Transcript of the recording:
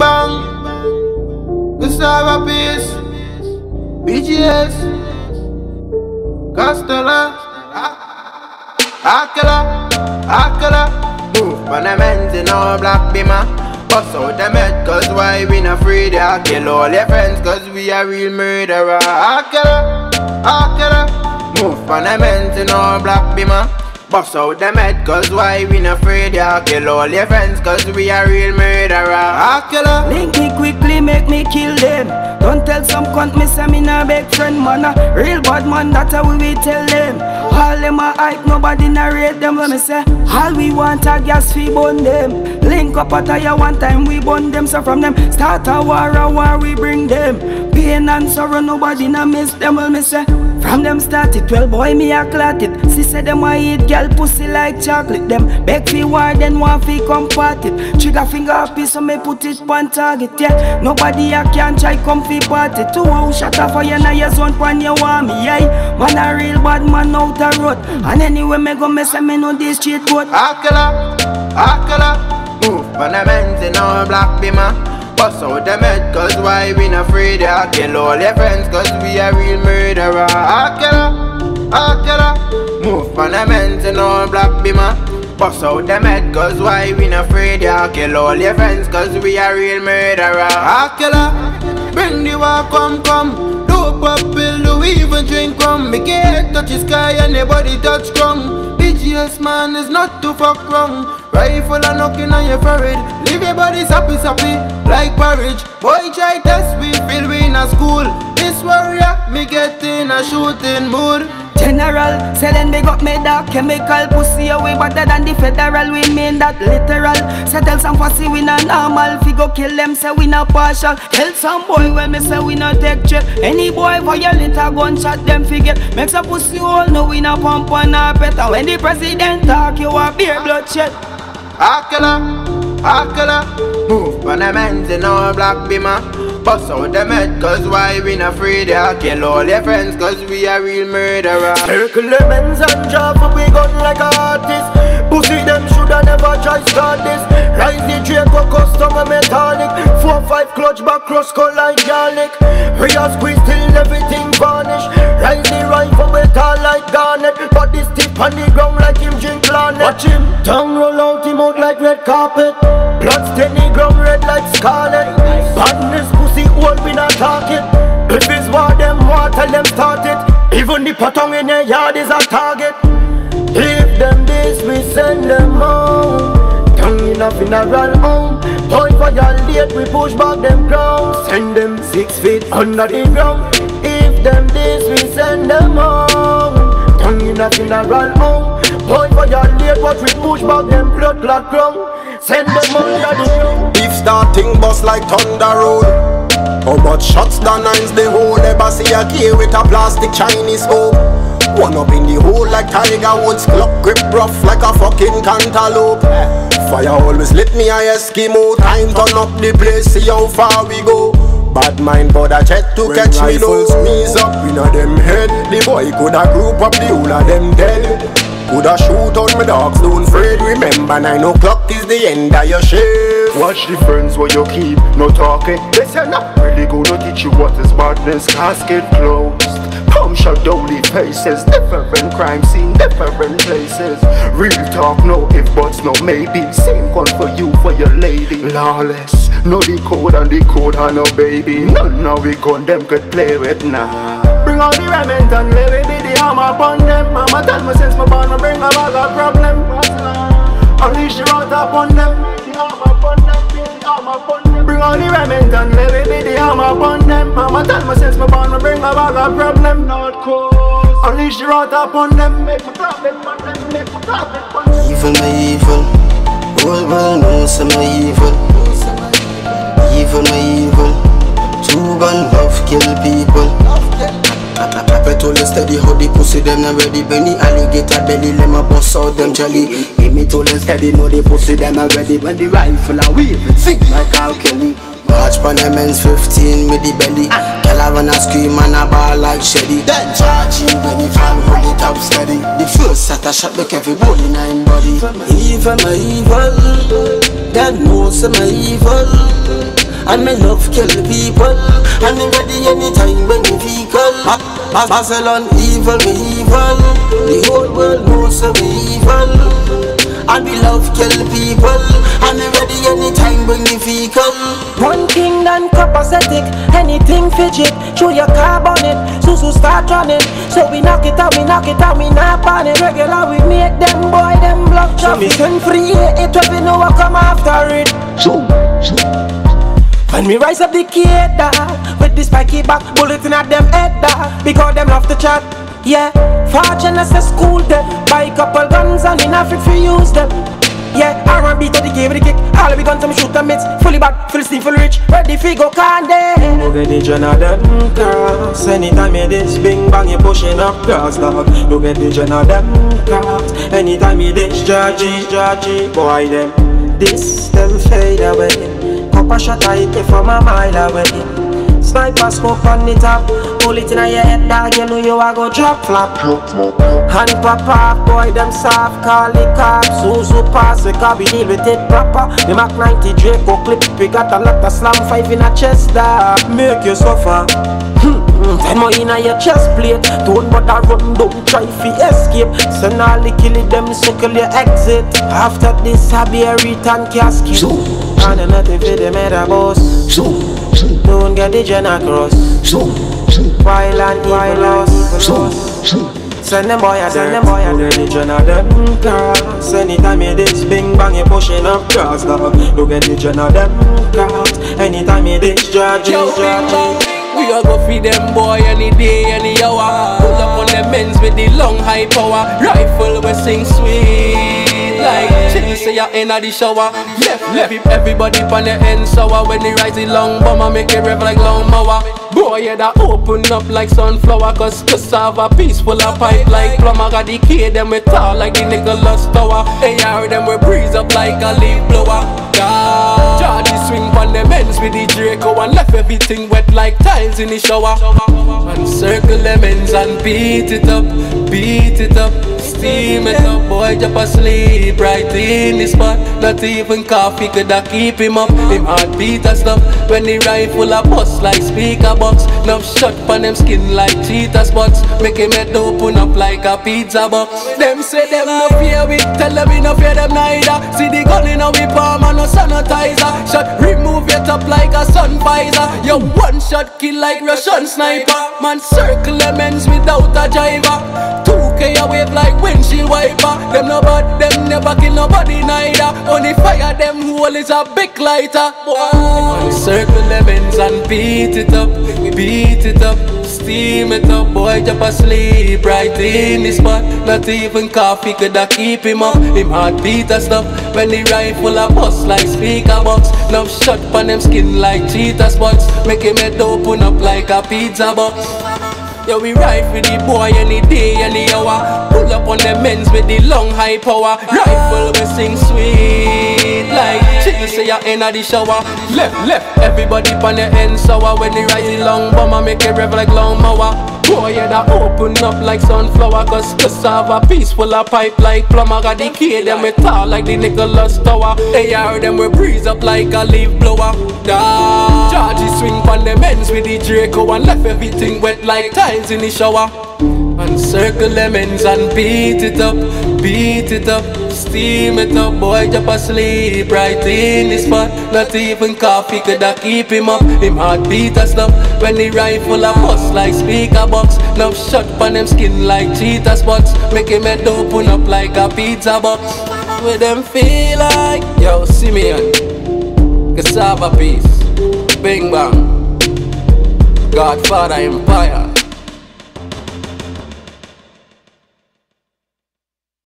bang. Cassava Piece. BGS. Castella. Akela. Akela. Move on the men's in all black bima. Bust out them head cause why we not afraid I kill all your friends cause we are real murderer Akela, Akela Move on the men's in all black bima Bust out them head cause why we not afraid ya Kill all your friends cause we a real murderer. I kill her. Link me quickly make me kill them. Don't tell some cunt me say me nah beg friend man. A Real bad man that's how we will tell them. All them a hype nobody narrate them. When me say All we want a gas fi burn them. Link up a tire one time we burn them. So from them start a war a war we bring them. Pain and sorrow nobody nah miss them. When me say from them started, 12 boy me a clot it. She said them a eat girl pussy like chocolate. Them beg fi war then want fi come part it. Trigger finger happy so me put it on target Yeah, nobody a can try come fi party Two house shot off for you now you zone pan you want me Yeah, man a real bad man out the road. And anyway me go mess me know this street code Akela, Akela Move on the men's in all black bima Bust out them head cause why we not afraid ya Kill all your friends cause we a real murderer. Akela, Akela Move on the men's in all black bima Bust out them head cause why we not afraid ya Kill all your friends cause we a real murderer. Akela Bring the war come come. Dope up pill do we even drink rum Make it touch the sky and nobody touch ground BGS man is not to fuck wrong Rifle and knocking on your forehead Leave your body sappy sappy like porridge Boy try test we feel we in a school This warrior me get in a shooting mood General, say then big up me that chemical pussy oh, away better than the federal. We mean that literal. Say tell some pussy we not normal. Fi go kill them, say we not partial. Tell some boy when me say we not take trip. Any boy for your little gunshot them figure. Makes a pussy all know we not pump on our better. When the president talk, you a beer bloodshed. Akela, Akela Move on the men's in all black bima Bust out them head cause why we not afraid ya Kill all your friends cause we a real murderer. Circle the men's and job we gun like a artist Pussy them shoulda never try start this. Rise the Draco custom and metallic. Four five clutch back cross cut like garlic. Real squeeze till everything vanish. Rise the rifle Body on the ground like him drink Watch him. Tongue roll out him out like red carpet. Blood stain the ground red like scarlet. Badness pussy old we not talking If it's war them war tell them start it. Even the patong in the yard is a target. If them this we send them home. Tongue in a funeral home. Point for your late we push back them ground Send them six feet under the ground. If them this we send them home in a funeral home Point for your late but we push back them blood clot ground Send them under the ground Beef starting bust like thunder road How much shots the nines they hold Ever see a key with a plastic Chinese hope. One up in the hole like Tiger Woods Clock grip rough like a fucking cantaloupe. Fire always lit me a Eskimo. Time turn up the place see how far we go Bad mind but a jet to When catch me rifles Squeeze up in a them head The boy coulda group up the whole of them dead Coulda shoot on my dogs don't afraid Remember nine o'clock is the end of your shift Watch the friends where you keep, no talking. They say not really gonna teach you what is badness. Casket closed. Come shut only faces, different crime scene, different places. Real talk, no if buts, no maybe. Same one for you, for your lady. Lawless, no the code and the code, and no baby. None of we gun them could play with now. Bring all the Remington, let it be the hammer upon them. Mama tell me since my born, I bring a bag of problem. Unleash the wrath upon them. The arm upon them, the arm upon them. Bring all the Remington, let it be the arm upon them. Mama tell me since my born, I bring a bag of problem. Not coast. Unleash the wrath upon them. Make a problem on them. Make a problem on them. Evil, my evil. Whole world knows I'm evil. Evil, my evil. Two gun love kill people. Papa told us steady how the pussy them not ready. The alligator belly them a bust out them jelly. Give me told us steady know the pussy them not ready. When the rifle a wave sing like R Kelly Watch pan them ends 15 with the belly. Girl a run a scream and a ball like Sheddy Then charge him when he fall hold it up steady. The first set a shot make every ball in him body. Evil my evil. God knows I'm evil And me love kill people. And me ready anytime when me vehicle. Babylon evil, me evil. The whole world knows I'm evil. And we love kill people. And we ready anytime bring the vehicle. One king done copacetic Anything fidget Show your car on it Susu start running. So we knock it out, we knock it out, we not on it. Regular we make them boy, them block traffic So me send free it, we know what come after it. So, so when me rise up the kid With this spiky back Bullet in at them head uh, Because them love to chat. Yeah, Fortunate a school them Buy a couple guns and in Africa for use them. Yeah, R&B to the game with the kick All of the guns, I'm shoot them it's Fully bad, full steam, full rich Ready for go candy Look at the Jonathan cross Anytime you this bing bang you pushing up cross dog. Look at the Jonathan cross Anytime you this Georgie, Georgie Boy them This them fade away Couple shot I hit from a mile away. Sniper scope on the top. Pull it in your head dog You know you a go drop flap Hand pop off Boy them soft Call the cops. Susu pass We can we deal with it proper. The Mac 90 Draco clip We got a lot of slam Five in a chest dog. Make you suffer. Hmm, Ten more in your chest plate. Don't bother run Don't try fi escape. Send all the kill Them circle your exit. After this I be a return casket And nothing for the meta boss don't get the gen across. While and while Send them boy a send them boy a gen a them cars. Anytime you this bing bang you pushing up cars dog. Look at the gen a them cars. Anytime you this judge judge. we a go feed them boy any day, any hour. Pull up on them men's with the long high power. Rifle we sing sweet like Chill say you in the shower. Left, left, everybody on the end sour uh, When they rise the long bomber make it rev like long mower Boy, yeah, that open up like sunflower Cause cassava peaceful of pipe like plumber. Got the kid them with tall like the Nicholas Tower. AR them we breeze up like a leaf blower. God. Georgie swing on the ends with the Draco And left everything wet like tiles in the shower. And circle them ends and beat it up, beat it up Steam it up, boy, jump asleep right in the spot. Not even coffee could have keep him up. Him heart beat and stuff. When the rifle a bust like speaker box. Enough shot on them skin like cheetah spots. Make him head open up like a pizza box. Them say them no fear we. Tell them we no fear them neither. See the gun in our palm and no sanitizer. Shot remove your top like a sun visor. Your one shot kill like Russian sniper. Man circle them ends without a driver 2K a wave like windshield wiper. Them no bad, them never kill nobody neither. Only fire them hole is a big lighter. Boy. Circle them ends and beat it up We Beat it up, steam it up. Boy jump asleep right in the spot. Not even coffee could have keep him up. Him heart beat and stuff. When the rifle a bust like speaker box. Now shot on them skin like cheetah spots. Make him head open up like a pizza box yeah, we ride with the boy any day, any hour. Pull up on the men's with the long high power. Rifle we sing sweet like chill say you in the shower. Left, left, everybody on the end sour. When they rise the long bomber, make it rev like long mower. Boy, yeah, that open up like sunflower Cause cassava peaceful a piece full of pipe like plumber. Got the kid them with tall like the Nicholas Tower. AR them we breeze up like a leaf blower. Da Georgie swing from the men's with the Draco And left everything wet like tiles in the shower circle lemons and beat it up, beat it up Steam it up, boy, jump asleep right in the spot. Not even coffee could have keep him up. Him heart beat and stuff. When the rifle a bust like speaker box. Now shot on them skin like cheetah spots. Make him head open up like a pizza box. With them feel like, yo, Simeon Cassava piece, bing bang. Godfather Empire